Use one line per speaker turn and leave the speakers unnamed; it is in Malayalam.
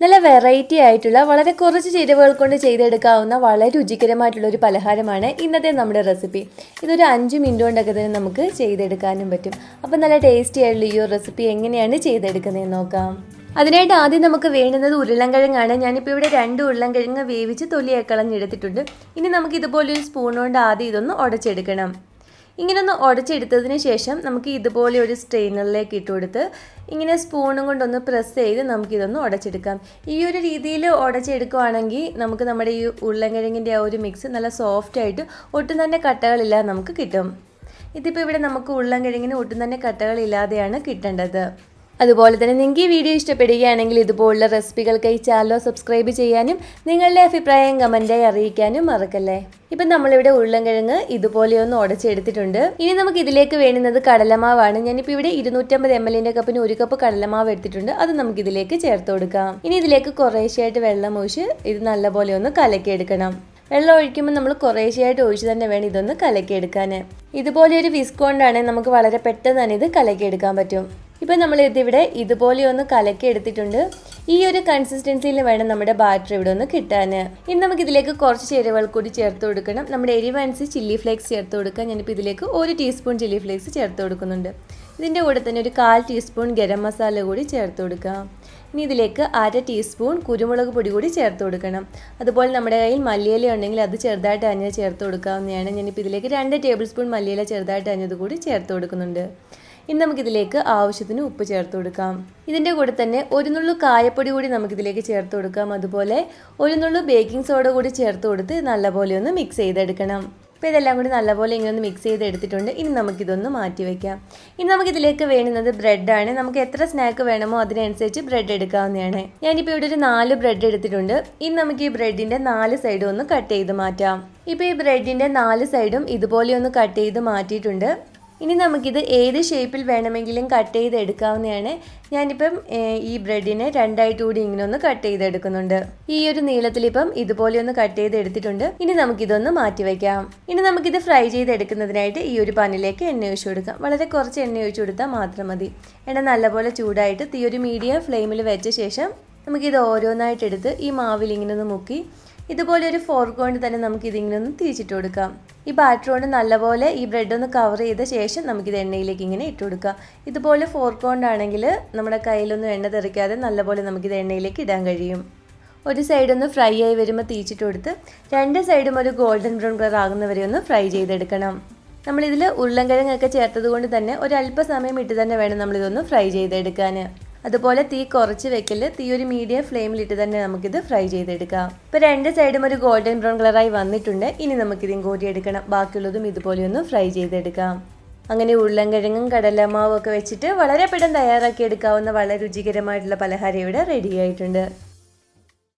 നല്ല വെറൈറ്റി ആയിട്ടുള്ള വളരെ കുറച്ച് ചേരുവകൾ കൊണ്ട് ചെയ്തെടുക്കാവുന്ന വളരെ രുചികരമായിട്ടുള്ള ഒരു പലഹാരമാണ് ഇന്നത്തെ നമ്മുടെ റെസിപ്പി ഇതൊരു അഞ്ച് മിനിറ്റ് കൊണ്ടൊക്കെ തന്നെ നമുക്ക് ചെയ്തെടുക്കാനും പറ്റും. അപ്പോൾ നല്ല ടേസ്റ്റി ആയിട്ടുള്ള ഈ ഒരു റെസിപ്പി എങ്ങനെയാണ് ചെയ്തെടുക്കുന്നതെന്ന് നോക്കാം. അതിനായിട്ട് ആദ്യം നമുക്ക് വേണ്ടുന്നത് ഉരുളൻകിഴങ്ങാണ്. ഞാനിപ്പോൾ ഇവിടെ രണ്ട് ഉരുളൻകിഴങ്ങ് വേവിച്ച് തൊലിയെ കളഞ്ഞെടുത്തിട്ടുണ്ട്. ഇനി നമുക്ക് ഇതുപോലെ ഒരു സ്പൂൺ കൊണ്ട് ആദ്യം ഇതൊന്ന് ഉടച്ചെടുക്കണം. ഇങ്ങനെ ഒന്ന് ഉടച്ചെടുത്തതിന് ശേഷം നമുക്ക് ഇതുപോലെ ഒരു സ്ട്രെയിനറിലേക്ക് ഇട്ട് കൊടുത്ത് ഇങ്ങനെ സ്പൂണും കൊണ്ടൊന്ന് പ്രസ് ചെയ്ത് നമുക്കിതൊന്ന് ഉടച്ചെടുക്കാം ഈ ഒരു രീതിയിൽ ഉടച്ചെടുക്കുവാണെങ്കിൽ നമുക്ക് നമ്മുടെ ഈ ഉരുളൻകിഴങ്ങിന്റെ ആ ഒരു മിക്സ് നല്ല സോഫ്റ്റ് ആയിട്ട് ഒട്ടും തന്നെ കട്ടകളില്ലാതെ നമുക്ക് കിട്ടും. ഇതിപ്പോൾ ഇവിടെ നമുക്ക് ഉരുളൻകിഴങ്ങിന് ഒട്ടും തന്നെ കട്ടകളില്ലാതെയാണ് കിട്ടേണ്ടത്. അതുപോലെ തന്നെ നിങ്ങൾക്ക് ഈ വീഡിയോ ഇഷ്ടപ്പെടുകയാണെങ്കിൽ ഇതുപോലുള്ള റെസിപ്പികൾക്കായി ചാനലോ സബ്സ്ക്രൈബ് ചെയ്യാനും നിങ്ങളുടെ അഭിപ്രായം കമന്റായി അറിയിക്കാനും മറക്കല്ലേ? ഇപ്പം നമ്മളിവിടെ ഉരുളൻകിഴങ്ങ് ഇതുപോലെ ഒന്ന് ഉടച്ചെടുത്തിട്ടുണ്ട്. ഇനി നമുക്ക് ഇതിലേക്ക് വേണ്ടുന്നത് കടലമാവാണ്. ഞാനിപ്പോൾ ഇവിടെ ഇരുന്നൂറ്റമ്പത് എം എല്ലിന്റെ കപ്പിന് ഒരു കപ്പ് കടലമാവ് എടുത്തിട്ടുണ്ട്. അത് നമുക്ക് ഇതിലേക്ക് ചേർത്ത് കൊടുക്കാം. ഇനി ഇതിലേക്ക് കുറേശ്ശെയായിട്ട് വെള്ളം ഒഴിച്ച് ഇത് നല്ലപോലെ ഒന്ന് കലക്കിയെടുക്കണം. വെള്ളം ഒഴിക്കുമ്പോൾ നമ്മൾ കുറേശ്ശെയായിട്ട് ഒഴിച്ച് തന്നെ വേണം ഇതൊന്ന് കലക്കിയെടുക്കാൻ. ഇതുപോലെ ഒരു വിസ്ക് നമുക്ക് വളരെ പെട്ടെന്ന് തന്നെ ഇത് കലക്കിയെടുക്കാൻ പറ്റും. ഇപ്പം നമ്മൾ ഇതിവിടെ ഇതുപോലെ ഒന്ന് കലക്കി എടുത്തിട്ടുണ്ട്. ഈ ഒരു കൺസിസ്റ്റൻസിയിൽ വേണം നമ്മുടെ ബാറ്റർ ഇവിടെ ഒന്ന് കിട്ടാൻ ഇനി നമുക്ക് ഇതിലേക്ക് കുറച്ച് ചേരുവകൾ കൂടി ചേർത്ത് കൊടുക്കണം. നമ്മുടെ എരിവ് അനുസരിച്ച് ചില്ലി ഫ്ലേക്സ് ചേർത്ത് കൊടുക്കുക ഞാനിപ്പോൾ ഇതിലേക്ക് ഒരു ടീസ്പൂൺ ചില്ലി ഫ്ലേക്സ് ചേർത്ത് കൊടുക്കുന്നുണ്ട്. ഇതിന്റെ കൂടെ തന്നെ ഒരു കാൽ ടീസ്പൂൺ ഗരം മസാല കൂടി ചേർത്ത് കൊടുക്കുക ഇനി ഇതിലേക്ക് അര ടീസ്പൂൺ കുരുമുളക് പൊടി കൂടി ചേർത്ത് കൊടുക്കണം. അതുപോലെ നമ്മുടെ കയ്യിൽ മല്ലിയില ഉണ്ടെങ്കിൽ അത് ചെറുതായിട്ട് അഞ്ഞ് ചേർത്ത് കൊടുക്കാവുന്നതാണ്. ഞാനിപ്പോൾ ഇതിലേക്ക് രണ്ട് ടേബിൾ സ്പൂൺ മല്ലിയില ചെറുതായിട്ട് അഞ്ഞത് കൂടി ചേർത്ത് കൊടുക്കുന്നുണ്ട്. ഇനി നമുക്കിതിലേക്ക് ആവശ്യത്തിന് ഉപ്പ് ചേർത്ത് കൊടുക്കാം. ഇതിന്റെ കൂടെ തന്നെ ഒരു നുള്ളു കായപ്പൊടി കൂടി നമുക്കിതിലേക്ക് ചേർത്ത് കൊടുക്കാം. അതുപോലെ ഒരു നുള്ളു ബേക്കിംഗ് സോഡ കൂടി ചേർത്ത് കൊടുത്ത് നല്ലപോലെ ഒന്ന് മിക്സ് ചെയ്തെടുക്കണം. അപ്പോൾ ഇതെല്ലാം കൂടി നല്ലപോലെ ഇങ്ങനെ ഒന്ന് മിക്സ് ചെയ്തെടുത്തിട്ടുണ്ട്. ഇനി നമുക്കിതൊന്ന് മാറ്റി വയ്ക്കാം ഇനി നമുക്കിതിലേക്ക് വേണ്ടുന്നത് ബ്രെഡാണ് നമുക്ക് എത്ര സ്നാക്ക് വേണമോ അതിനനുസരിച്ച് ബ്രെഡ് എടുക്കാവുന്നതാണ്. ഞാനിപ്പോൾ ഇവിടെ ഒരു നാല് ബ്രെഡ് എടുത്തിട്ടുണ്ട്. ഇനി നമുക്ക് ഈ ബ്രെഡിന്റെ നാല് സൈഡും ഒന്ന് കട്ട് ചെയ്ത് മാറ്റാം. ഇപ്പോൾ ഈ ബ്രെഡിന്റെ നാല് സൈഡും ഇതുപോലെ ഒന്ന് കട്ട് ചെയ്ത് മാറ്റിയിട്ടുണ്ട്. ഇനി നമുക്കിത് ഏത് ഷേപ്പിൽ വേണമെങ്കിലും കട്ട് ചെയ്ത് എടുക്കാവുന്നതാണ് ഞാനിപ്പം ഈ ബ്രെഡിനെ രണ്ടായിട്ട് കൂടി ഇങ്ങനെ ഒന്ന് കട്ട് ചെയ്തെടുക്കുന്നുണ്ട്. ഈ ഒരു നീളത്തിലിപ്പം ഇതുപോലെ ഒന്ന് കട്ട് ചെയ്ത് എടുത്തിട്ടുണ്ട് ഇനി നമുക്കിതൊന്ന് മാറ്റി വയ്ക്കാം ഇനി നമുക്കിത് ഫ്രൈ ചെയ്തെടുക്കുന്നതിനായിട്ട് ഈ ഒരു പാനിലേക്ക് എണ്ണ ഒഴിച്ചു കൊടുക്കാം. വളരെ കുറച്ച് എണ്ണ ഒഴിച്ചു കൊടുത്താൽ മാത്രം മതി. എണ്ണ നല്ലപോലെ ചൂടായിട്ട് തീ ഒരു മീഡിയം ഫ്ലെയിമിൽ വെച്ച ശേഷം നമുക്കിത് ഓരോന്നായിട്ടെടുത്ത് ഈ മാവിൽ ഇങ്ങനെ ഒന്ന് മുക്കി ഇതുപോലെ ഒരു ഫോർക്ക് തന്നെ നമുക്ക് ഇതിങ്ങനെ ഒന്ന് തിരിച്ചിട്ട് കൊടുക്കാം. ഈ ബാറ്റർ കൊണ്ട് നല്ലപോലെ ഈ ബ്രെഡ് ഒന്ന് കവർ ചെയ്ത ശേഷം നമുക്കിത് എണ്ണയിലേക്ക് ഇങ്ങനെ ഇട്ട് കൊടുക്കാം. ഇതുപോലെ ഫോർക്ക് കൊണ്ടാണെങ്കിൽ നമ്മുടെ കയ്യിലൊന്നും എണ്ണ തെറിക്കാതെ നല്ലപോലെ നമുക്കിത് എണ്ണയിലേക്ക് ഇടാൻ കഴിയും. ഒരു സൈഡ് ഒന്ന് ഫ്രൈ ആയി വരുമ്പോൾ തീച്ചിട്ട് കൊടുത്ത് രണ്ട് സൈഡും ഒരു ഗോൾഡൻ ബ്രൗൺ കളർ ആകുന്നവരെ ഒന്ന് ഫ്രൈ ചെയ്തെടുക്കണം. നമ്മളിതിൽ ഉരുളൻകിഴങ്ങൊക്കെ ചേർത്തത് കൊണ്ട് തന്നെ ഒരു അല്പസമയം ഇട്ട് തന്നെ വേണം നമ്മളിതൊന്ന് ഫ്രൈ ചെയ്തെടുക്കാൻ അതുപോലെ തീ കുറച്ച് വെക്കൽ തീ ഒരു മീഡിയം ഫ്ലെയിമിലിട്ട് തന്നെ നമുക്കിത് ഫ്രൈ ചെയ്തെടുക്കാം. ഇപ്പോൾ രണ്ട് സൈഡും ഒരു ഗോൾഡൻ ബ്രൗൺ കളറായി വന്നിട്ടുണ്ട്. ഇനി നമുക്കിതും കോരിയെടുക്കണം. ബാക്കിയുള്ളതും ഇതുപോലെ ഒന്ന് ഫ്രൈ ചെയ്തെടുക്കാം. അങ്ങനെ ഉരുളൻകിഴങ്ങും കടലമാവും ഒക്കെ വെച്ചിട്ട് വളരെ പെട്ടെന്ന് തയ്യാറാക്കി എടുക്കാവുന്ന വളരെ രുചികരമായിട്ടുള്ള പലഹാരം ഇവിടെ റെഡി ആയിട്ടുണ്ട്.